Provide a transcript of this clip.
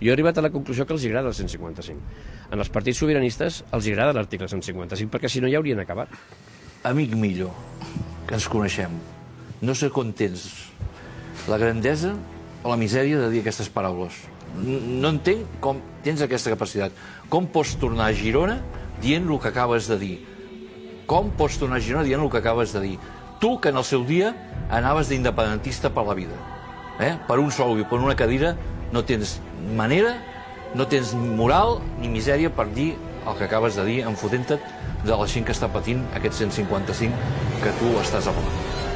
Jo he arribat a la conclusió que els agrada el 155. En els partits sobiranistes els agrada l'article 155, perquè si no ja haurien acabat. Amic millor, que ens coneixem, no sé com tens la grandesa o la misèria de dir aquestes paraules. No entenc com tens aquesta capacitat. Com pots tornar a Girona dient el que acabes de dir? Com pots tornar a Girona dient el que acabes de dir? Tu, que en el seu dia anaves d'independentista per la vida, eh? per un sou i per una cadira, no tens manera, no tens moral ni misèria per dir el que acabes de dir, enfotent-te de la gent que està patint aquest 155 que tu estàs avalant.